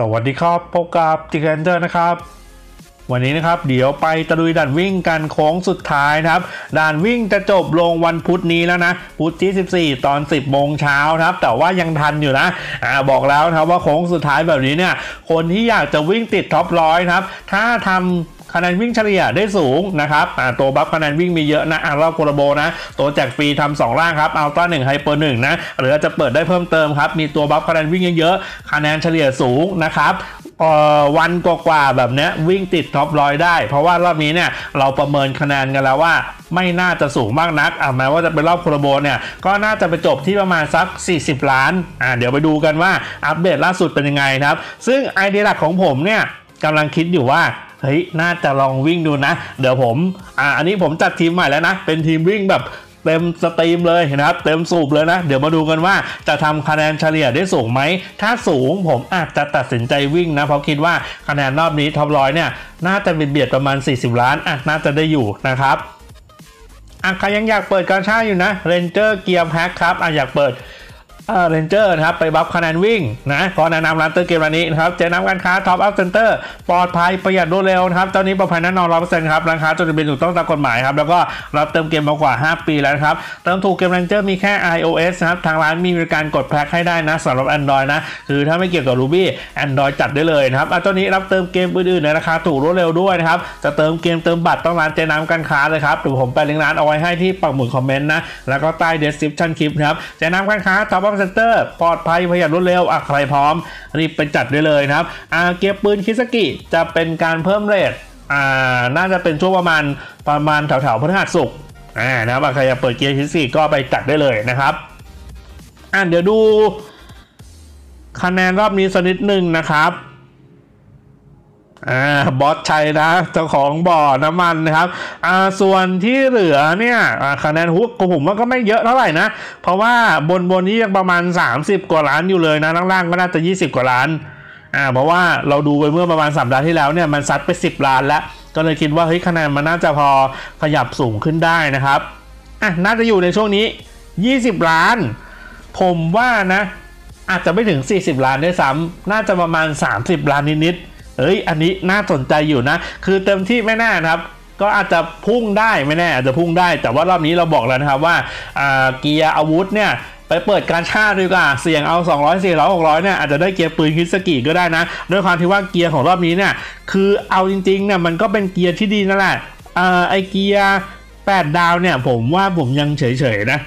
สวัสดีครับ พบกับจิกเอนเจอร์นะครับ วันนี้นะครับ เดี๋ยวไปตะลุยด่านวิ่งกันโค้งสุดท้ายนะครับ ด่านวิ่งจะจบลงวันพุธนี้แล้วนะ พุธที่ 14 ตอน 10 โมงเช้าครับ แต่ว่ายังทันอยู่นะอ่าบอกแล้วนะครับว่าโค้งสุดท้ายแบบนี้เนี่ย คนที่อยากจะวิ่งติด top ร้อยครับ ถ้าทำ คะแนนวิ่งเฉลี่ยได้สูงนะครับอ่าตัว buff คะแนนวิ่งมีเยอะนะอ่ารอบ collab นะ ตัวแจกฟรีทำสองร่างครับ ultra หนึ่ง hyper หนึ่งนะหรือจะเปิดได้เพิ่มเติมครับ มีตัวบัฟคะแนนวิ่งเยอะๆคะแนนเฉลี่ยสูงนะครับวันกว่าๆแบบเนี้ยวิ่งติดท็อปร้อยได้ เพราะว่ารอบนี้เนี่ยเราประเมินคะแนนกันแล้วว่าไม่น่าจะสูงมากนักอ่าแม้ว่าจะเป็นรอบโครโบเนี่ยก็น่าจะไปจบที่ประมาณสัก 40 ล้านอ่าเดี๋ยวไปดูกันว่าอัปเดตล่าสุดเป็นยังไงครับ ซึ่งไอเดียหลักของผมเนี่ยกำลังคิดอยู่ว่า ฮ้ยน่าจะลองวิ่งดูนะ เดี๋ยวผมอ่าอันนี้ผมจัดทีมใหม่แล้วนะ เป็นทีมวิ่งแบบเต็ม steam เลยนะครับเต็มสูบเลยนะ เดี๋ยวมาดูกันว่าจะทำคะแนนเฉลี่ยได้สูงไหม ถ้าสูงผมอาจจะตัดสินใจวิ่งนะ เพราะคิดว่าคะแนนรอบนี้ top ร้อยเนี่ย น่าจะเบียดประมาณ 40 ล้านอะน่าจะได้อยู่นะครับอะใครยังอยากเปิด gacha อยู่นะ ranger gear pack ครับอะอยากเปิด ranger นะครับ ไป buff คะแนนวิ่งนะขอแนะนำร้านเติมเกมร้านนี้นะครับเจน้ำการค้า Top Up Center ปลอดภัยประหยัดรวดเร็วนะครับตอนนี้ปลอดภัยแน่นอนร้อยเปอร์เซ็นต์ครับร้านค้าจดทะเบียนถูกต้องตามกฎหมายครับแล้วก็รับเติมเกมมากว่า 5 ปีแล้วนะครับเติมถูกเกม Rangers มีแค่ iOS นะครับทางร้านมีบริการกดแพ็คให้ได้นะสำหรับ Android นะคือถ้าไม่เกี่ยวกับ Ruby Android จัดได้เลยนะครับอะตอนนี้รับเติมเกมอื่นๆในราคาถูกรวดเร็วด้วยนะครับจะเติมเกมเติมบัตรต้องร้านเจน้ำการค้าเลยครับเดี๋ยวผมแปะลิงก์ร้านเอาไว้ให้ที่ปักหมุด comment นะแล้วก็ใต้ description คลิปนะครับเจน้ำการค้า Top Up Center ปลอดภัยประหยัดรวดเร็วอะใครพร้อม รีบไปจัดได้เลยนะครับอ่าเกียร์ปืนคิสกิจะเป็นการเพิ่ม rate อ่าน่าจะเป็นช่วงประมาณประมาณแถวๆพฤหัสศุกร์อ่านะครับใครอยากเปิดเกียร์คิสกิก็ไปจัดได้เลยนะครับอ่าเดี๋ยวดูคะแนนรอบนี้สักนิดหนึ่งนะครับ อ่าบอสชัยนะเจ้าของบ่อน้ำมันนะครับอ่าส่วนที่เหลือเนี่ยคะแนนฮุกของผมว่าก็ไม่เยอะเท่าไหร่นะ เพราะว่าบนบนนี้ยังประมาณ 30 กว่าล้านอยู่เลยนะล่างๆก็น่าจะ 20 กว่าล้านอ่าเพราะว่าเราดูไปเมื่อประมาณสัปดาห์ที่แล้วเนี่ยมันซัดไป 10 ล้านแล้ว ก็เลยคิดว่าเฮ้ยคะแนนมันน่าจะพอขยับสูงขึ้นได้นะครับอะน่าจะอยู่ในช่วงนี้ 20 ล้าน ผมว่านะ อาจจะไม่ถึง 40 ล้านด้วยซ้ำน่าจะประมาณ 30 ล้านนิดๆ เอ้ย อันนี้น่าสนใจอยู่นะ คือเต็มที่ไม่แน่นะครับ ก็อาจจะพุ่งได้ไม่แน่อาจจะพุ่งได้ แต่ว่ารอบนี้เราบอกแล้วนะครับว่าเกียร์อาวุธเนี่ยไปเปิด gacha ดีกว่า เสี่ยงเอา 200 400 600 เนี่ย อาจจะได้เกียร์ปืนคิสกิก็ได้นะ ด้วยความที่ว่าเกียร์ของรอบนี้เนี่ย คือเอาจริงๆเนี่ยมันก็เป็นเกียร์ที่ดีนั่นแหละอ่าไอเกียร์ 8 ดาวเนี่ย ผมว่าผมยังเฉยๆนะ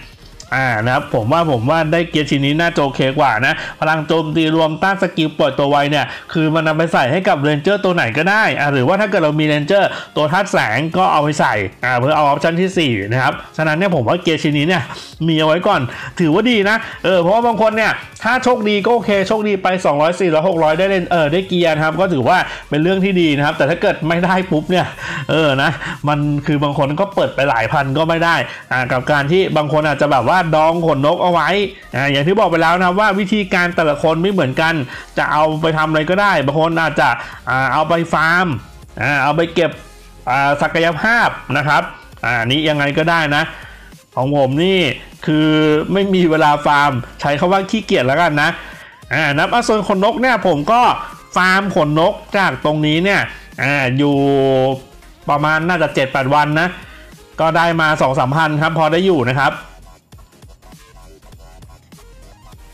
อ่านะครับผมว่าผมว่าได้เกียร์ชิ้นนี้น่าจะโอเคกว่านะ พลังโจมตีรวมต้าน skill ปล่อยตัวไวเนี่ย คือมันนำไปใส่ให้กับ ranger ตัวไหนก็ได้อ่าหรือว่าถ้าเกิดเรามี ranger ตัวธาตุแสงก็เอาไปใส่อ่าเพื่อเอาออปชั่นที่ 4 นะครับ ฉะนั้นเนี่ยผมว่าเกียร์ชิ้นนี้เนี่ยมีเอาไว้ก่อน ถือว่าดีนะเออเพราะว่าบางคนเนี่ยถ้าโชคดีก็โอเคโชคดีไป 200 400 600 ได้เล่นเออได้เกียร์ครับก็ถือว่าเป็นเรื่องที่ดีนะครับ แต่ถ้าเกิดไม่ได้ปุ๊บเนี่ยเออนะมันคือบางคนก็เปิดไปหลายพันก็ไม่ได้อ่ากับการที่บางคนอาจจะแบบว่าดองขนนกเอาไว้อ่าอย่างที่บอกไปแล้วนะว่าวิธีการแต่ละคนไม่เหมือนกัน จะเอาไปทำอะไรก็ได้บางคนอาจจะเอาไปฟาร์มเอาไปเก็บศักยภาพนะครับอ่านี้ยังไงก็ได้นะ ของผมนี่คือไม่มีเวลาฟาร์ม ใช้คาว่าขี้เกียจแล้วกันนะอ่านับอส่วนขนนกเนี่ยผมก็ฟาร์มขนนกจากตรงนี้เนี่ยอ่าอยู่ประมาณน่าจะ 7-8 วันนะ ก็ได้มา 2-3 พันครับ พอได้อยู่นะครับ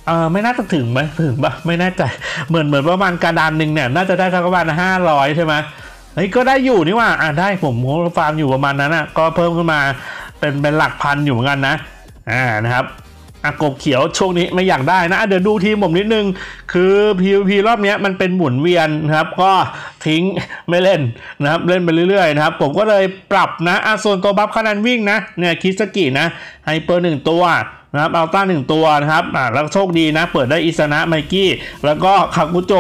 เออไม่น่าจะถึงไหมถึงปะไม่แน่ใจเหมือนเหมือนประมาณกระดานหนึ่งเนี่ย น่าจะได้สักประมาณห้าร้อยใช่ไหมเฮ้ยก็ได้อยู่นี่ว่าอ่าได้ผมผมฟาร์มอยู่ประมาณนั้นอะก็เพิ่มขึ้นมาเป็นเป็นหลักพันอยู่เหมือนกันนะอ่านะครับอากบเขียวช่วงนี้ไม่อยากได้นะเดี๋ยวดูทีมผมนิดนึง คือ PVP รอบนี้มันเป็นหมุนเวียนนะครับ ก็ทิ้งไม่เล่นนะครับ เล่นไปเรื่อยๆนะครับ ผมก็เลยปรับนะอะส่วนตัว buff คะแนนวิ่งนะเนี่ยคิสกินะhyper หนึ่งตัว นะครับ ultra หนึ่งตัวนะครับอ่าแล้วโชคดีนะ เปิดได้อิซานะไมกี้ แล้วก็คากุโจ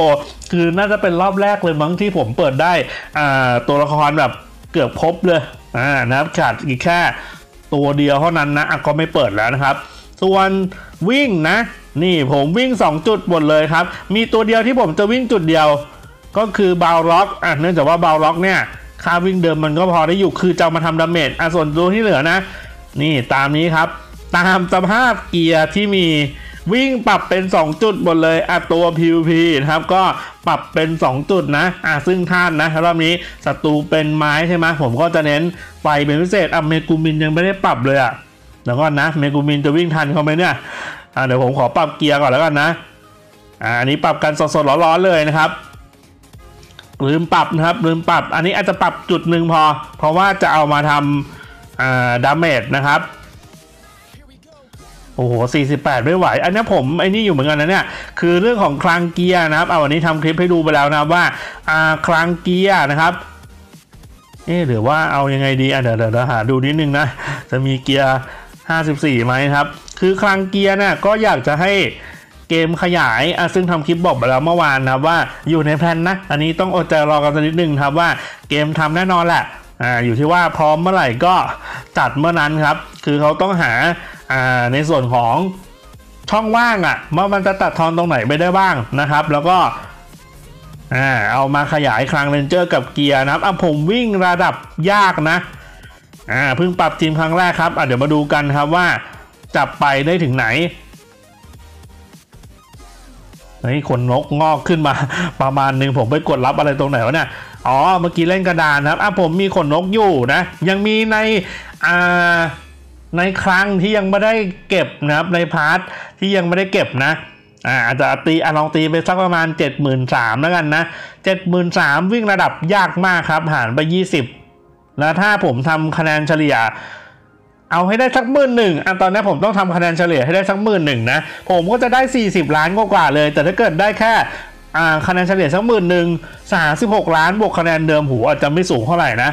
คือน่าจะเป็นรอบแรกเลยมั้งที่ผมเปิดได้อ่าตัวละครแบบเกือบครบเลยอ่านะครับขาดอีกแค่ตัวเดียวเท่านั้นนะอะก็ไม่เปิดแล้วนะครับ ส่วนวิ่งนะ นี่ผมวิ่ง 2 จุดหมดเลยครับ มีตัวเดียวที่ผมจะวิ่งจุดเดียว ก็คือบาวล็อกอะเนื่องจากว่าบาวล็อกเนี่ยค่าวิ่งเดิมมันก็พอได้อยู่คือจะมาทำ damage อะส่วนตัวที่เหลือนะ นี่ตามนี้ครับ ตามสภาพเกียร์ที่มีวิ่งปรับเป็น 2 จุดหมดเลยอะตัว PVP นะครับก็ปรับเป็น 2 จุดนะอะซึ่งท่านนะรอบนี้ศัตรูเป็นไม้ใช่ไหมผมก็จะเน้นไฟเป็นพิเศษอะเมกูมินยังไม่ได้ปรับเลยอะแล้วก็นะเมกูมินจะวิ่งทันเขาไหมเนี่ยอะเดี๋ยวผมขอปรับเกียร์ก่อนแล้วกันนะอ่าอันนี้ปรับกันสดๆร้อนๆเลยนะครับลืมปรับนะครับลืมปรับ อันนี้อาจจะปรับจุดหนึ่งพอ เพราะว่าจะเอามาทำอ่า damage นะครับ โอ้โห 48 ไม่ไหว อันนี้ผมไอ้นี่อยู่เหมือนกันนะเนี่ย คือเรื่องของคลังเกียร์นะครับ เอาวันนี้ทำคลิปให้ดูไปแล้วนะว่าอ่าคลังเกียร์นะครับ เอ๊หรือว่าเอายังไงดีอะเดี๋ยวเดี๋ยวหาดูนิดนึงนะ จะมีเกียร์ 54ไหมครับ คือคลังเกียร์เนี่ยก็อยากจะให้เกมขยายอะซึ่งทำคลิปบอกไปแล้วเมื่อวานนะว่าอยู่ใน plan นะ อันนี้ต้องอดใจรอกันสักนิดนึงครับว่าเกมทำแน่นอนแหละ อ่า อยู่ที่ว่าพร้อมเมื่อไหร่ก็จัดเมื่อนั้นครับ คือเขาต้องหา อ่าในส่วนของช่องว่างอะ่ะว่ามันจะตัดทอนตรงไหนไปได้บ้างนะครับ แล้วก็อ่าเอามาขยายคลัง Ranger กับเกียร์นะครับอะผมวิ่งระดับยากนะอ่าเพิ่งปรับทีมครั้งแรกครับอะเดี๋ยวมาดูกันครับว่าจะไปได้ถึงไหนเฮ้ยขนนกงอกขึ้นมาประมาณหนึ่งผมไปกดรับอะไรตรงไหนวะเนี่ยอ๋อเมื่อกี้เล่นกระดานครับอะผมมีขนนกอยู่นะ ยังมีในอ่า ในครั้งที่ยังไม่ได้เก็บนะครับใน part ที่ยังไม่ได้เก็บนะอ่าอาจจะตีอะลองตีไปสักประมาณ 73,000แล้วกันนะ 73,000 วิ่งระดับยากมากครับ หารไป 20 แล้วถ้าผมทำคะแนนเฉลี่ย เอาให้ได้สักหมื่นหนึ่งอะตอนนี้ผมต้องทำคะแนนเฉลี่ยให้ได้สักหมื่นหนึ่งนะ ผมก็จะได้ 40 ล้านกว่าเลย แต่ถ้าเกิดได้แค่คะแนนเฉลี่ยสักหมื่นหนึ่งสามสิบหกล้านบวกคะแนนเดิมหูอาจจะไม่สูงเท่าไหร่นะ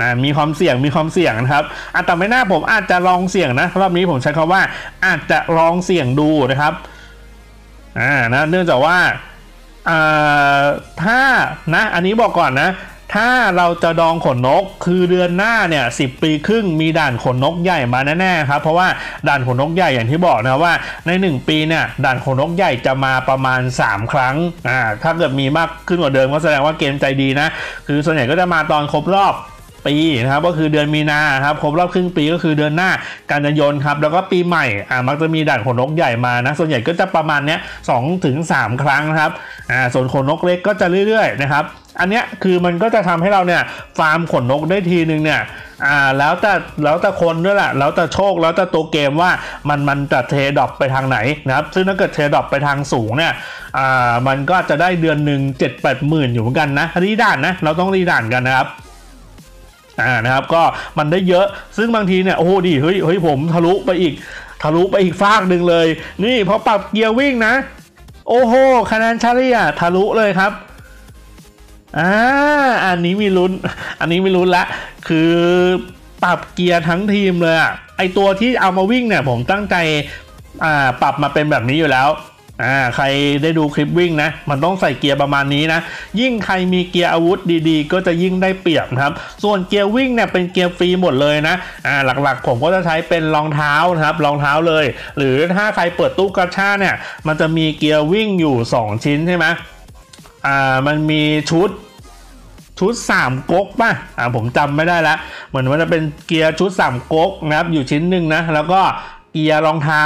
อ่ามีความเสี่ยงมีความเสี่ยงนะครับอะแต่ไม่น่าผมอาจจะลองเสี่ยงนะรอบนี้ผมใช้คำว่าอาจจะลองเสี่ยงดูนะครับอ่านะเนื่องจากว่าอ่าถ้านะอันนี้บอกก่อนนะถ้าเราจะดองขนนกคือเดือนหน้าเนี่ยสิปีครึ่งมีด่านขนนกใหญ่มาแน่ๆครับเพราะว่าด่านขนนกใหญ่อย่างที่บอกนะว่าใน 1 ปีเนี่ยด่านขนนกใหญ่จะมาประมาณ 3 ครั้งอ่าถ้าเกิดมีมากขึ้นกว่าเดิมก็แสดงว่าเกมใจดีนะ คือส่วนใหญ่ก็จะมาตอนครบรอบ ปีนะครับก็คือเดือนมีนาครับครบรอบครึ่งปีก็คือเดือนหน้ากันยายนครับแล้วก็ปีใหม่อ่ามักจะมีด่านขนนกใหญ่มานะส่วนใหญ่ก็จะประมาณเนี้ยสองถึงสามครั้งนะครับอ่าส่วนขนนกเล็กก็จะเรื่อยๆนะครับอันเนี้ยคือมันก็จะทำให้เราเนี่ยฟาร์มขนนกได้ทีนึงเนี่ยอ่าแล้วแต่แล้วแต่คนด้วยแหละแล้วแต่โชคแล้วแต่ตัวเกมว่ามันมันจะ rate drop ไปทางไหนนะครับซึ่งถ้าเกิด rate drop ไปทางสูงเนี่ยอ่ามันก็จะได้เดือนหนึ่งเจ็ดแปดหมื่นอยู่เหมือนกันนะ re ด่านนะเราต้อง re ด่านกันนะครับ อ่านะครับก็มันได้เยอะซึ่งบางทีเนี่ยโอ้โหดีเฮ้ยเฮ้ยผมทะลุไปอีกทะลุไปอีกฟากหนึ่งเลย นี่พอปรับเกียร์วิ่งนะ โอ้โหคะแนนเฉลี่ยทะลุเลยครับอ่าอันนี้มีลุ้น อันนี้มีลุ้นละ คือปรับเกียร์ทั้งทีมเลยอะไอตัวที่เอามาวิ่งเนี่ยผมตั้งใจอ่าปรับมาเป็นแบบนี้อยู่แล้ว อ่าใครได้ดูคลิปวิ่งนะ มันต้องใส่เกียร์ประมาณนี้นะ ยิ่งใครมีเกียร์อาวุธดีๆ ก็จะยิ่งได้เปรียบครับ ส่วนเกียร์วิ่งเนี่ยเป็นเกียร์ฟรีหมดเลยนะอ่าหลักๆ ผมก็จะใช้เป็นรองเท้านะครับรองเท้าเลย หรือถ้าใครเปิดตู้กระชาเนี่ย มันจะมีเกียร์วิ่งอยู่ 2 ชิ้นใช่ไหมอ่ามันมีชุดชุด 3ก๊กป่ะ อ่าผมจำไม่ได้ละ เหมือนว่าจะเป็นเกียร์ชุด 3ก๊กนะครับอยู่ชิ้นหนึ่งนะ แล้วก็เกียร์รองเท้า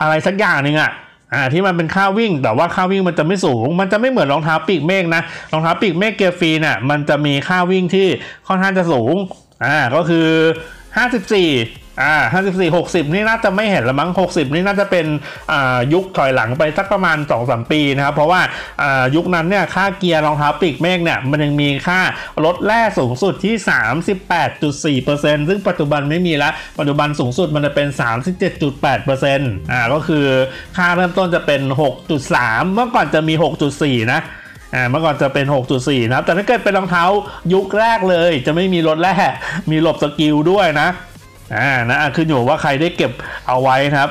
อะไรสักอย่างหนึ่งอะ อ่าที่มันเป็นค่าวิ่ง แต่ว่าค่าวิ่งมันจะไม่สูง มันจะไม่เหมือนรองเท้าปีกเมฆนะรองเท้าปีกเมฆเกียร์ฟรีเนี่ยมันจะมีค่าวิ่งที่ค่อนข้างจะสูงอ่าก็คือ 54 อ่า54 60นี่น่าจะไม่เห็นละมั้ง60นี่น่าจะเป็นอ่ายุคถอยหลังไปสักประมาณ2-3ปีนะครับ เพราะว่าอ่ายุคนั้นเนี่ยค่าเกียร์รองเท้าปีกเมฆเนี่ยมันยังมีค่าลดแร่สูงสุดที่38.4%ซึ่งปัจจุบันไม่มีแล้วปัจจุบันสูงสุดมันจะเป็น37.8%อ่าก็คือค่าเริ่มต้นจะเป็น6.3เมื่อก่อนจะมี6.4นะอ่าเมื่อก่อนจะเป็น 6.4 นะครับ แต่ถ้าเกิดเป็นรองเท้ายุคแรกเลย จะไม่มีลดแร่มีหลบ skill ด้วยนะ อ่านะขึ้นอยู่ว่าใครได้เก็บเอาไว้ครับ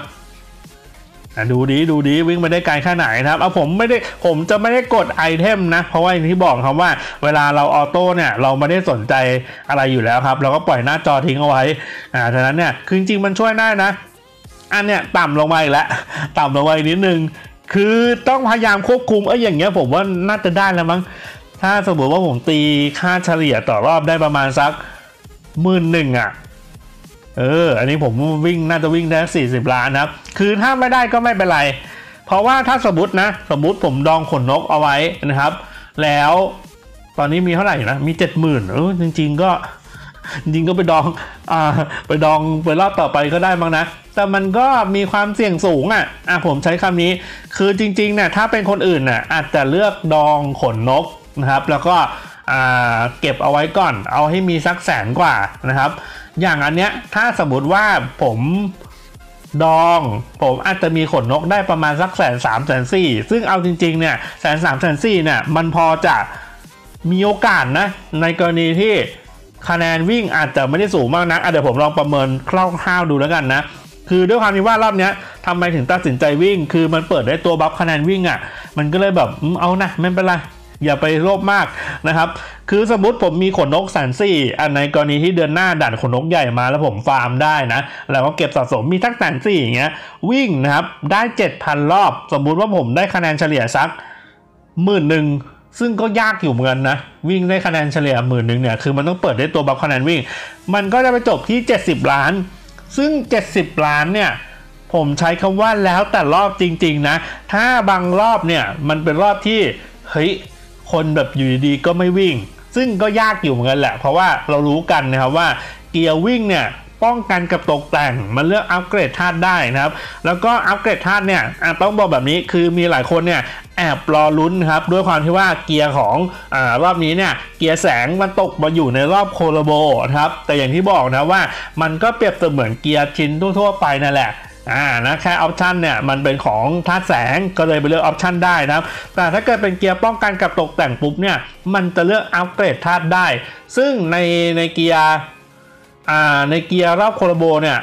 ดูดีดูดีวิ่งไปได้ไกลแค่ไหนนะครับเอาผมไม่ได้ผมจะไม่ได้กด item นะ เพราะว่าอย่างที่บอกครับว่า เวลาเรา auto เนี่ยเราไม่ได้สนใจอะไรอยู่แล้วครับ เราก็ปล่อยหน้าจอทิ้งเอาไว้อ่าฉะนั้นเนี่ยคือจริงๆมันช่วยได้นะ อันเนี้ยต่ำลงมาอีกแล้วต่ำลงมาอีกนิดนึงคือต้องพยายามควบคุมเอ้ยอย่างเงี้ยผมว่าน่าจะได้แล้วมั้งถ้าสมมติว่าผมตีค่าเฉลี่ยต่อรอบได้ประมาณสักหมื่นหนึ่งอะ เออ อันนี้ผมวิ่งน่าจะวิ่งได้ 40 ล้านนะครับ คือถ้าไม่ได้ก็ไม่เป็นไร เพราะว่าถ้าสมมตินะ สมมติผมดองขนนกเอาไว้นะครับ แล้วตอนนี้มีเท่าไหร่นะ มี 70,000เออจริง ๆ ก็จริงก็ไปดองอ่าไปดองไปรอบต่อไปก็ได้มั้งนะ แต่มันก็มีความเสี่ยงสูงอะ อะผมใช้คำนี้ คือจริงๆเนี่ยถ้าเป็นคนอื่นน่ะอาจจะเลือกดองขนนกนะครับ แล้วก็เก็บเอาไว้ก่อน เอาให้มีสักแสนกว่านะครับ อย่างอันเนี้ยถ้าสมมติว่าผมดองผมอาจจะมีขนนกได้ประมาณสักแสนสามแสนสี่ซึ่งเอาจริงๆเนี่ยแสนสามแสนสี่เนี่ยมันพอจะมีโอกาสนะ ในกรณีที่คะแนนวิ่งอาจจะไม่ได้สูงมากนะะเดี๋ยวผมลองประเมินคร่าวๆดูแล้วกันนะ คือด้วยความที่ว่ารอบนี้ทำไมถึงตัดสินใจวิ่ง คือมันเปิดได้ตัวบัฟคะแนนวิ่งอะ่ะ มันก็เลยแบบเอานะไม่เป็นไร อย่าไปโลภมากนะครับ คือสมมติผมมีขนนกแสนสี่อันในกรณีที่เดือนหน้าดันขนนกใหญ่มาแล้วผมฟาร์มได้นะ แล้วก็เก็บสะสมมีทั้งแสนสี่อย่างเงี้ย วิ่งนะครับ ได้ 7,000 รอบ สมมุติว่าผมได้คะแนนเฉลี่ยสักหมื่นหนึ่งซึ่งก็ยากอยู่เหมือนกันนะ วิ่งได้คะแนนเฉลี่ยหมื่นหนึ่งเนี่ย คือมันต้องเปิดได้ตัวบัฟคะแนนวิ่ง มันก็จะไปจบที่ 70 ล้าน ซึ่ง 70 ล้านเนี่ยผมใช้คำว่าแล้วแต่รอบจริง ๆ นะ ถ้าบางรอบเนี่ย มันเป็นรอบที่ เฮ้ย คนแบบอยู่ดีๆก็ไม่วิ่ง ซึ่งก็ยากอยู่เหมือนกันแหละ เพราะว่าเรารู้กันนะครับว่าเกียร์วิ่งเนี่ยป้องกันกับตกแต่งมันเลือกอัปเกรดธาตุได้นะครับ แล้วก็อัปเกรดธาตุเนี่ยต้องบอกแบบนี้คือมีหลายคนเนี่ยแอบรอลุ้นครับด้วยความที่ว่าเกียร์ของรอบนี้เนี่ยเกียร์แสงมันตกมาอยู่ในรอบ collabo นะครับแต่อย่างที่บอกนะว่ามันก็เปรียบเสมือนเกียร์ชิ้นทั่วๆไปนั่นแหละ อ่านะแค่ option เนี่ยมันเป็นของธาตุแสงก็เลยไปเลือก option ได้นะครับ แต่ถ้าเกิดเป็นเกียร์ป้องกันกับตกแต่งปุ๊บเนี่ยมันจะเลือกอัปเกรดธาตุได้ ซึ่งในในเกียร์อ่าในเกียร์รอบโคโลโบเนี่ย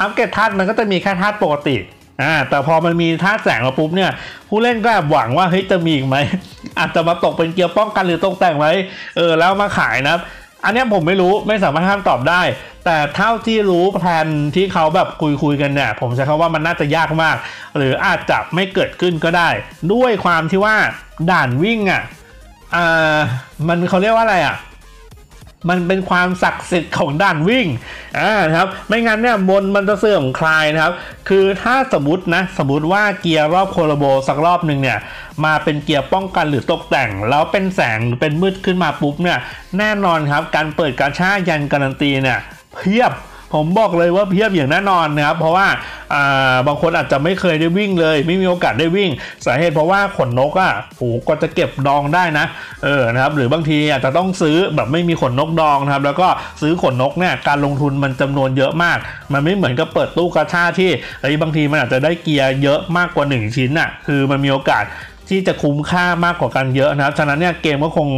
อัปเกรดธาตุมันก็จะมีแค่ธาตุปกติอ่าแต่พอมันมีธาตุแสงมาปุ๊บเนี่ยผู้เล่นก็แอบหวังว่าเฮ้ยจะมีอีกไหมอาจจะมาตกเป็นเกียร์ป้องกันหรือตกแต่งไหมเออแล้วมาขายนะครับ อันนี้ผมไม่รู้ไม่สามารถคำตอบได้ แต่เท่าที่รู้แผนที่เขาแบบคุยคุยกันเนี่ย ผมใช้คำว่ามันน่าจะยากมาก หรืออาจจะไม่เกิดขึ้นก็ได้ ด้วยความที่ว่าด่านวิ่งอะอ่ามันเขาเรียกว่าอะไรอะ มันเป็นความศักดิ์สิทธิ์ของด่านวิ่งอ่าครับไม่งั้นเนี่ยมนมันจะเสื่อมคลายนะครับ คือถ้าสมมตินะสมมติว่าเกียร์รอบโคโลโบสักรอบหนึ่งเนี่ยมาเป็นเกียร์ป้องกันหรือตกแต่ง แล้วเป็นแสงหรือเป็นมืดขึ้นมาปุ๊บเนี่ยแน่นอนครับการเปิดการชายันการันตีเนี่ยเพียบ ผมบอกเลยว่าเพียบอย่างแน่นอนนะครับ เพราะว่าบางคนอาจจะไม่เคยได้วิ่งเลย ไม่มีโอกาสได้วิ่ง สาเหตุเพราะว่าขนนกอะโหก็จะเก็บดองได้นะเออนะครับหรือบางทีอาจจะต้องซื้อแบบไม่มีขนนกดองนะครับ แล้วก็ซื้อขนนกเนี่ยการลงทุนมันจำนวนเยอะมาก มันไม่เหมือนกับเปิดตู้กระชาที่ไอ้บางทีมันอาจจะได้เกียร์เยอะมากกว่า 1 ชิ้นอะคือมันมีโอกาส ที่จะคุ้มค่ามากกว่ากันเยอะนะครับฉะนั้นเนี่ยเกมก็คง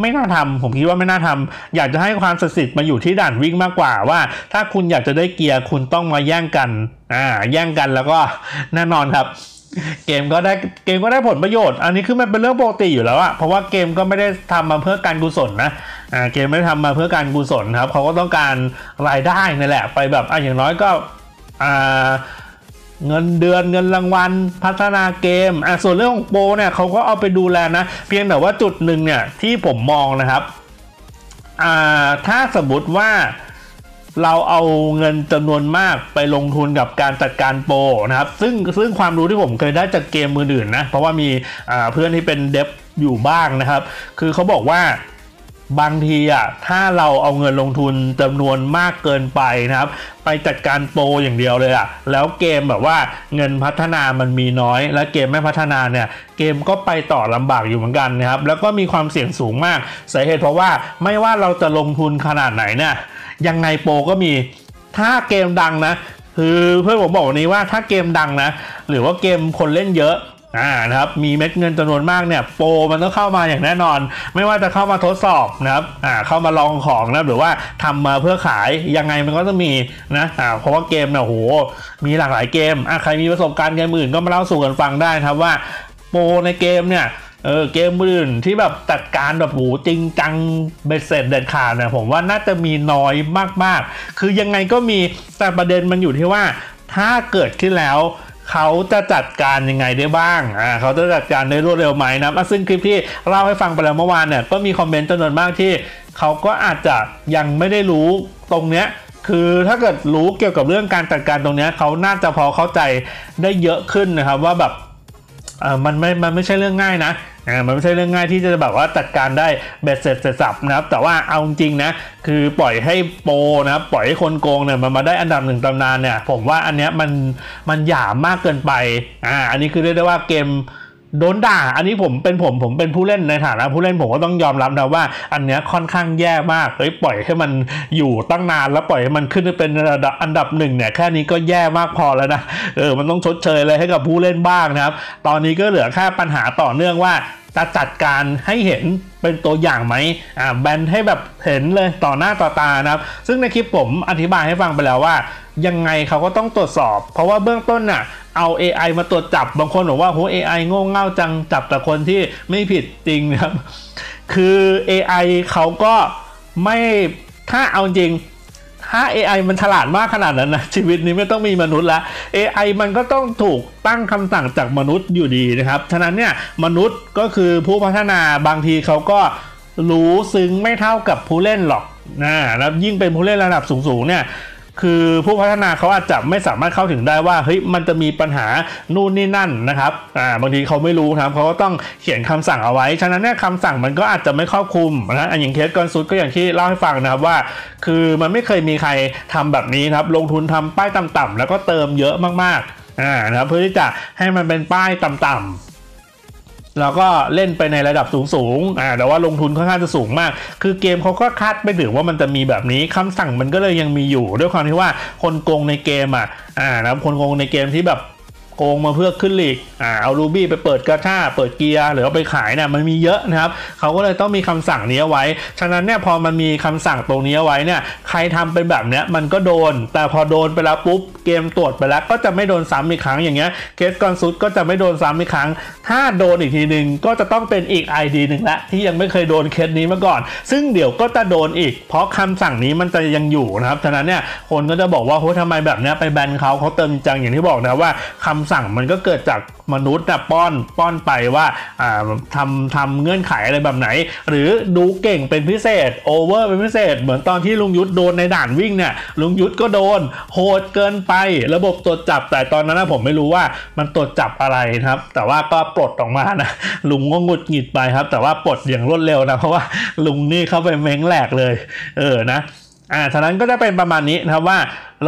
ไม่น่าทำผมคิดว่าไม่น่าทำอยากจะให้ความศัดสิทธิ์มาอยู่ที่ด่านวิ่งมากกว่าว่า ถ้าคุณอยากจะได้เกียร์คุณต้องมาแย่งกันอ่าแย่งกันแล้วก็แน่นอนครับเกมก็ได้เกมก็ได้ผลประโยชน์ อันนี้คือมันเป็นเรื่องปกติอยู่แล้วอะเพราะว่าเกมก็ไม่ได้ทำมาเพื่อการกุศลนะอ่าเกมไม่ได้ทำมาเพื่อการกุศลครับเขาก็ต้องการรายได้นั่แหละ ไปแบบอะอย่างน้อยก็อ่า เงินเดือนเงินรางวัล พัฒนาเกมอะส่วนเรื่องของโปรเนี่ยเขาก็เอาไปดูแลนะ เพียงแต่ว่าจุดหนึ่งเนี่ยที่ผมมองนะครับอ่าถ้าสมมติว่าเราเอาเงินจำนวนมากไปลงทุนกับการจัดการโปรนะครับ ซึ่งซึ่งความรู้ที่ผมเคยได้จากเกมมืออื่นนะ เพราะว่ามีเพื่อนที่เป็นเดฟอยู่บ้างนะครับ คือเขาบอกว่า บางทีอะถ้าเราเอาเงินลงทุนจำนวนมากเกินไปนะครับ ไปจัดการโปรอย่างเดียวเลยอะแล้วเกมแบบว่าเงินพัฒนามันมีน้อย และเกมไม่พัฒนาเนี่ยเกมก็ไปต่อลำบากอยู่เหมือนกันนะครับ แล้วก็มีความเสี่ยงสูงมากสาเหตุเพราะว่าไม่ว่าเราจะลงทุนขนาดไหนเนี่ยยังไงโปรก็มีถ้าเกมดังนะคือเพื่อนผมบอกวันนี้ว่าถ้าเกมดังนะ หรือว่าเกมคนเล่นเยอะ อ่านะครับมีเม็ดเงินจำนวนมากเนี่ยโปรมันต้องเข้ามาอย่างแน่นอน ไม่ว่าจะเข้ามาทดสอบนะครับอ่าเข้ามาลองของนะหรือว่าทำมาเพื่อขายยังไงมันก็ต้องมีนะอ่าเพราะว่าเกมเนี่ยโหมีหลากหลายเกมอะใครมีประสบการณ์เกมอื่นก็มาเล่าสู่กันฟังได้ครับว่าโปรในเกมเนี่ยเออเกมอื่นที่แบบจัดการแบบโหจริงจังเบ็ดเสร็จเด็ดขาดเนี่ยผมว่าน่าจะมีน้อยมากๆ คือยังไงก็มีแต่ประเด็นมันอยู่ที่ว่าถ้าเกิดขึ้นแล้ว เขาจะจัดการยังไงได้บ้างอ่าเขาจะจัดการได้รวดเร็วไหมนะซึ่งคลิปที่เล่าให้ฟังไปแล้วเมื่อวานเนี่ยก็มีคอมเมนต์จำนวนมากที่เขาก็อาจจะยังไม่ได้รู้ตรงเนี้ยคือถ้าเกิดรู้เกี่ยวกับเรื่องการจัดการตรงนี้เขาน่าจะพอเข้าใจได้เยอะขึ้นนะครับว่าแบบอ่ามันไม่ มันไม่ใช่เรื่องง่ายนะ อ่ามันไม่ใช่เรื่องง่ายที่จะแบบว่าจัดการได้เบ็ดเสร็จเสร็จสับนะครับ แต่ว่าเอาจริงนะคือปล่อยให้โปนะครับปล่อยให้คนโกงเนี่ยมันมาได้อันดับหนึ่งตำนานเนี่ย ผมว่าอันเนี้ยมันมันหยามมากเกินไปอ่าอันนี้คือเรียกได้ว่าเกม โดนด่า อันนี้ผมเป็นผมผมเป็นผู้เล่นในฐานะผู้เล่นผมก็ต้องยอมรับนะว่า อันเนี้ยค่อนข้างแย่มากเฮ้ยปล่อยให้มันอยู่ตั้งนานแล้วปล่อยให้มันขึ้นเป็นระดับอันดับหนึ่งเนี่ยแค่นี้ก็แย่มากพอแล้วนะเออมันต้องชดเชยอะไรให้กับผู้เล่นบ้างนะครับ ตอนนี้ก็เหลือแค่ปัญหาต่อเนื่องว่าจะจัดการให้เห็นเป็นตัวอย่างไหมอ่าแบนให้แบบเห็นเลยต่อหน้าต่อตานะครับ ซึ่งในคลิปผมอธิบายให้ฟังไปแล้วว่า ยังไงเขาก็ต้องตรวจสอบ เพราะว่าเบื้องต้นน่ะ เอา AI มาตรวจจับบางคนบอกว่าโห AI โง่เง่าจังจับแต่คนที่ไม่ผิดจริงนะครับ คือ AI เขาก็ไม่ถ้าเอาจริงถ้า AI มันฉลาดมากขนาดนั้นนะชีวิตนี้ไม่ต้องมีมนุษย์ละ AI มันก็ต้องถูกตั้งคำสั่งจากมนุษย์อยู่ดีนะครับ ฉะนั้นเนี่ยมนุษย์ก็คือผู้พัฒนาบางทีเขาก็รู้ซึ้งไม่เท่ากับผู้เล่นหรอกนะแล้วยิ่งเป็นผู้เล่นระดับสูงๆเนี่ย คือผู้พัฒนาเขาอาจจะไม่สามารถเข้าถึงได้ว่าเฮ้ยมันจะมีปัญหานู่นนี่นั่นนะครับอ่าบางทีเขาไม่รู้ครับเขาก็ต้องเขียนคำสั่งเอาไว้ ฉะนั้นเนี่ยคำสั่งมันก็อาจจะไม่ครอบคลุมนะอันอย่างเคสกอนซุดก็อย่างที่เล่าให้ฟังนะครับว่า คือมันไม่เคยมีใครทำแบบนี้ครับลงทุนทำป้ายต่ำๆแล้วก็เติมเยอะมากๆอ่านะครับเพื่อที่จะให้มันเป็นป้ายต่ำๆ แล้วก็เล่นไปในระดับสูงๆอ่าแต่ว่าลงทุนค่อนข้างจะสูงมาก คือเกมเขาก็คาดไม่ถึงว่ามันจะมีแบบนี้คำสั่งมันก็เลยยังมีอยู่ ด้วยความที่ว่าคนโกงในเกมอะอ่านะคนโกงในเกมที่แบบ โกงมาเพื่อขึ้นลีกอ่าเอารูบี้ไปเปิดกระชาเปิดเกียร์หรือเอาไปขายเนี่ยมันมีเยอะนะครับเขาก็เลยต้องมีคำสั่งนี้ไว้ ฉะนั้นเนี่ยพอมันมีคำสั่งตรงนี้ไว้เนี่ยใครทำเป็นแบบเนี้ยมันก็โดน แต่พอโดนไปแล้วปุ๊บเกมตรวจไปแล้วก็จะไม่โดนซ้ำอีกครั้งอย่างเงี้ยเคสกอนซุดก็จะไม่โดนซ้ำอีกครั้ง ถ้าโดนอีกทีหนึ่งก็จะต้องเป็นอีก ID หนึ่งละที่ยังไม่เคยโดนเคสนี้มาก่อน ซึ่งเดี๋ยวก็จะโดนอีก เพราะคำสั่งนี้มันจะยังอยู่นะครับฉะนั้นเนี่ยคนก็จะบอกว่าโหทำไมแบบเนี้ยไปแบนเขาเขาเติมจังอย่างที่บอกนะว่าคำสั่งมันก็เกิดจากมนุษย์นะป้อนป้อนไปว่าทำทำเงื่อนไขอะไรแบบไหน หรือดูเก่งเป็นพิเศษโอเวอร์เป็นพิเศษ เหมือนตอนที่ลุงยุทธโดนในด่านวิ่งเนี่ยลุงยุทธก็โดนโหดเกินไประบบตรวจจับแต่ตอนนั้นนะผมไม่รู้ว่ามันตรวจจับอะไรนะครับ แต่ว่าก็ปลดออกมานะลุงก็งุดหงิดไปครับ แต่ว่าปลดอย่างรวดเร็วนะเพราะว่าลุงนี่เข้าไปเม้งแหลกเลย เออนะอ่าฉะนั้นก็จะเป็นประมาณนี้นะครับว่า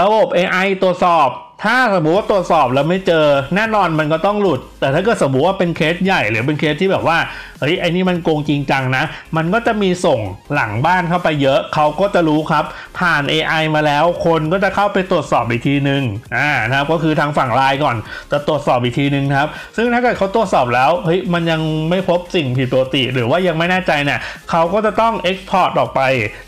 ระบบ AI ตรวจสอบ ถ้าสมมติว่าตรวจสอบแล้วไม่เจอ แน่นอนมันก็ต้องหลุด แต่ถ้าเกิดสมมติว่าเป็นเคสใหญ่หรือเป็นเคสที่แบบว่าเฮ้ยไอ้นี่มันโกงจริงจังนะ มันก็จะมีส่งหลังบ้านเข้าไปเยอะ เขาก็จะรู้ครับ ผ่าน AI มาแล้ว คนก็จะเข้าไปตรวจสอบอีกทีนึงอ่านะครับก็คือทางฝั่งไลน์ก่อน จะตรวจสอบอีกทีนึงครับ ซึ่งถ้าเกิดเขาตรวจสอบแล้วเฮ้ยมันยังไม่พบสิ่งผิดปกติ หรือว่ายังไม่แน่ใจเนี่ยเขาก็จะต้อง Export ออกไป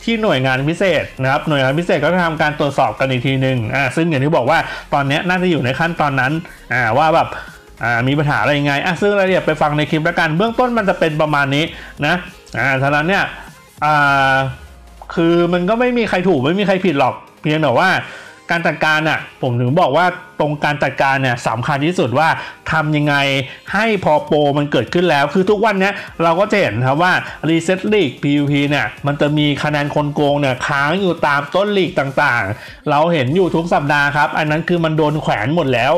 ที่หน่วยงานพิเศษนะครับหน่วยงานพิเศษก็จะทำการตรวจสอบกันอีกทีหนึ่งอ่าซึ่งอย่างที่บอกว่าตอนนี้น่าจะอยู่ในขั้นตอนนั้นอ่าว่าแบบอ่ามีปัญหาอะไรยังไงอะซึ่งรายละเอียดไปฟังในคลิปแล้วกันเบื้องต้นมันจะเป็นประมาณนี้นะอ่าฉะนั้นเนี่ยอ่าคือมันก็ไม่มีใครถูกไม่มีใครผิดหรอกเพียงแต่ว่า การจัดการน่ะผมถึงบอกว่าตรงการจัดการเนี่ยสำคัญที่สุดว่าทำยังไงให้พอโปรมันเกิดขึ้นแล้ว คือทุกวันเนี้ยเราก็จะเห็นครับว่า Reset League PVP เนี่ยมันจะมีคะแนนคนโกงเนี่ยค้างอยู่ตามต้นลีกต่างๆ เราเห็นอยู่ทุกสัปดาห์ครับ อันนั้นคือมันโดนแขวนหมดแล้ว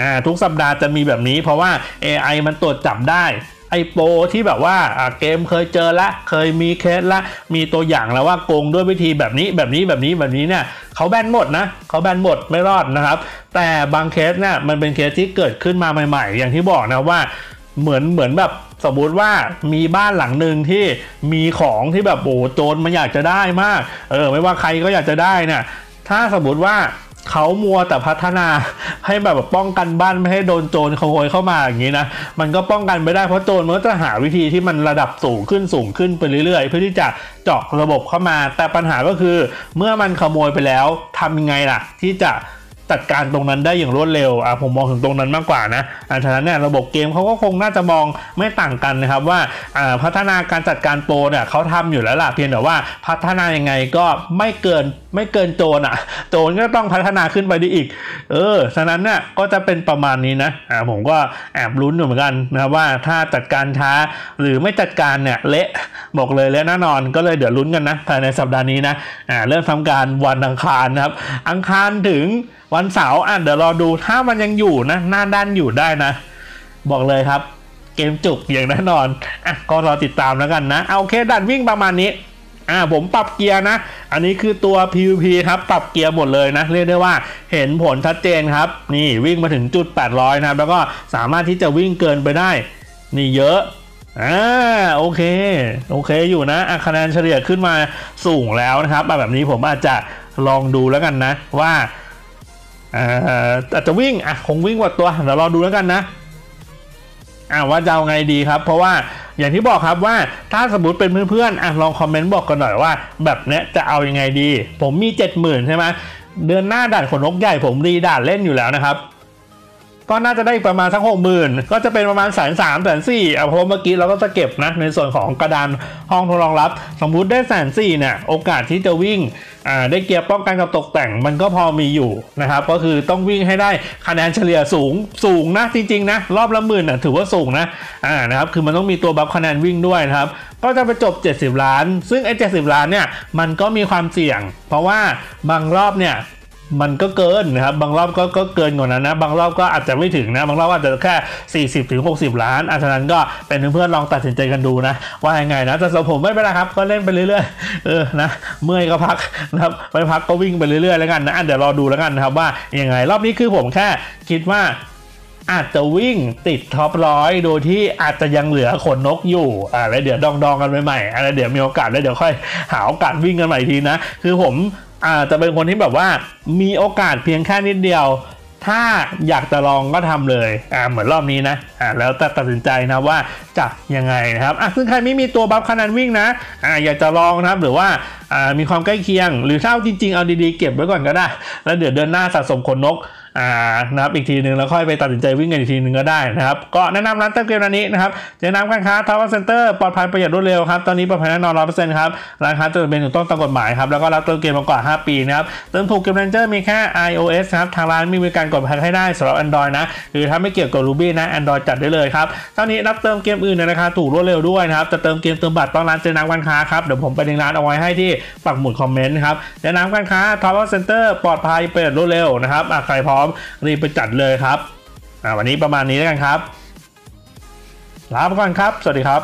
อ่าทุกสัปดาห์จะมีแบบนี้เพราะว่า AI มันตรวจจับได้ ไอ้โปรที่แบบว่าเกมเคยเจอละเคยมีเคสละมีตัวอย่างแล้วว่าโกงด้วยวิธีแบบนี้แบบนี้แบบนี้แบบนี้เนี่ยเขาแบนหมดนะเขาแบนหมดไม่รอดนะครับ แต่บางเคสเนี่ยมันเป็นเคสที่เกิดขึ้นมาใหม่ ๆ อย่างที่บอกนะว่าเหมือนเหมือนแบบสมมติว่ามีบ้านหลังหนึ่งที่มีของที่แบบโอ้โจรมันอยากจะได้มากเออไม่ว่าใครก็อยากจะได้เนี่ยถ้าสมมติว่า เขามัวแต่พัฒนาให้แบบป้องกันบ้านไม่ให้โดนโจรขโมยเข้ามาอย่างนี้นะมันก็ป้องกันไม่ได้เพราะโจรมันก็จะหาวิธีที่มันระดับสูงขึ้นสูงขึ้นไปเรื่อยๆ เพื่อที่จะเจาะระบบเข้ามา แต่ปัญหาก็คือ เมื่อมันขโมยไปแล้วทำยังไงล่ะ ที่จะ จัดการตรงนั้นได้อย่างรวดเร็วอะผมมองถึงตรงนั้นมากกว่านะอะฉะนั้นเนี่ยระบบเกมเขาก็คงน่าจะมองไม่ต่างกันนะครับว่าอ่าพัฒนาการจัดการโปรเนี่ยเขาทำอยู่แล้วล่ะเพียงแต่ว่าพัฒนายังไงก็ไม่เกินไม่เกินโจนอะ โจนก็ต้องพัฒนาขึ้นไปได้อีก เออฉะนั้นเนี่ยก็จะเป็นประมาณนี้นะอ่าผมก็แอบลุ้นอยู่เหมือนกันนะว่าถ้าจัดการช้าหรือไม่จัดการเนี่ยเละบอกเลยเละแน่นอนก็เลยเดี๋ยวลุ้นกันนะภายในสัปดาห์นี้นะอ่าเริ่มทำการวันอังคารนะครับ อังคารถึง วันเสาร์อะเดี๋ยวรอดูถ้ามันยังอยู่นะ หน้าด้านอยู่ได้นะ บอกเลยครับ เกมจุกอย่างแน่นอนอะก็รอติดตามแล้วกันนะเอาโอเคดันวิ่งประมาณนี้อ่าผมปรับเกียร์นะ อันนี้คือตัว PVP ครับปรับเกียร์หมดเลยนะ เรียกได้ว่าเห็นผลชัดเจนครับ นี่วิ่งมาถึงจุด 800 นะครับ แล้วก็สามารถที่จะวิ่งเกินไปได้ นี่เยอะอ่าโอเค โอเคอยู่นะอคะแนนเฉลี่ยขึ้นมาสูงแล้วนะครับแบบนี้ผมอาจจะลองดูแล้วกันนะว่า อาอาจจะวิ่งอะคงวิ่งกว่าตัวเดี๋ยวรอดูแล้วกันนะอ่าว่าจะเอาไงดีครับ เพราะว่าอย่างที่บอกครับว่าถ้าสมมติเป็นเพื่อนๆอะลองคอมเมนต์บอกกันหน่อยว่า แบบเนี้ยจะเอายังไงดี ผมมี 70,000 ใช่ไหมเดือนหน้าด่านขนนกใหญ่ผมรีด่านเล่นอยู่แล้วนะครับ ก็น่าจะได้อีกประมาณสักหกหมื่นก็จะเป็นประมาณแสนสามแสนสี่เพราะเมื่อกี้เราก็จะเก็บนะในส่วนของกระดานห้องทดลองรับ สมมุติได้แสนสี่เนี่ยโอกาสที่จะวิ่งได้เกียร์ป้องกันกับตกแต่งมันก็พอมีอยู่นะครับก็คือต้องวิ่งให้ได้คะแนนเฉลี่ยสูงสูงนะจริงๆนะรอบละหมื่นนะถือว่าสูงนะอ่านะครับคือมันต้องมีตัวบัฟคะแนนวิ่งด้วยนะครับก็จะไปจบ 70 ล้าน ซึ่งไอ้70 ล้านเนี่ยมันก็มีความเสี่ยง เพราะว่าบางรอบเนี่ย มันก็เกินนะครับบางรอบก็ก็เกินกว่านั้นนะ บางรอบก็อาจจะไม่ถึงนะ บางรอบอาจจะแค่ 40ถึง60 ล้านอาฉะนั้นก็เป็นเพื่อนๆลองตัดสินใจกันดูนะ ว่ายังไงนะแต่สำหรับผมไม่เป็นไรครับ ก็เล่นไปเรื่อยๆเออนะเมื่อยก็พักนะครับไม่พักก็วิ่งไปเรื่อยๆแล้วกันนะเดี๋ยวรอดูแล้วกันนะครับว่ายังไงรอบนี้คือผมแค่คิดว่าอาจจะวิ่งติดท็อปร้อยโดยที่อาจจะยังเหลือขนนกอยู่อ่าแล้วเดี๋ยวดองดองๆกันใหม่ๆอะไรเดี๋ยวมีโอกาสแล้วเดี๋ยวค่อยหาโอกาสวิ่งกันใหม่ทีนะ คือผม อาจจะเป็นคนที่แบบว่ามีโอกาสเพียงแค่นิดเดียว ถ้าอยากจะลองก็ทำเลยอ่าเหมือนรอบนี้นะอ่าแล้วแต่ตัดสินใจนะว่าจะยังไงนะครับอะซึ่งใครไม่มีตัวบัฟขนาดวิ่งนะอ่าอยากจะลองนะครับหรือว่าอ่ามีความใกล้เคียง หรือถ้าเอาจริงๆเอาดีๆเก็บไว้ก่อนก็ได้ แล้วเดี๋ยวเดือนหน้าสะสมขนนก อ่านะครับอีกทีหนึ่งแล้วค่อยไปตัดสินใจวิ่งกันอีกทีหนึ่งก็ได้นะครับ ก็แนะนำร้านเติมเกมร้านนี้นะครับเจนังการค้าทาวเวอร์เซ็นเตอร์ปลอดภัยประหยัดรวดเร็วครับตอนนี้ปลอดภัยแน่นอนร้อยเปอร์เซ็นต์ครับร้านค้าจดทะเบียนถูกต้องตามกฎหมายครับแล้วก็รับเติมเกมมากว่า 5 ปีนะครับเติมถูกเกม Ranger มีแค่ iOS ครับทางร้านมีบริการกดแพ็คให้ได้สำหรับ Android นะหรือถ้าไม่เกี่ยวกับ Ruby นะ Android จัดได้เลยครับตอนนี้รับเติมเกมอื่นในราคาถูกรวดเร็วด้วยนะครับจะเติมเกมเติมบัตรต้องร้านเจนังการค้าครับเดี๋ยวผมแปะลิงก์ร้านเอาไว้ให้ที่ปักหมุด comment ครับเจนังการค้าทาวเวอร์เซ็นเตอร์ปลอดภัยประหยัดรวดเร็วนะครับอะใครพร้อมรีบไปจัดเลยครับอ่าวันนี้ประมาณนี้แล้วกันครับลาไปก่อนครับ สวัสดีครับ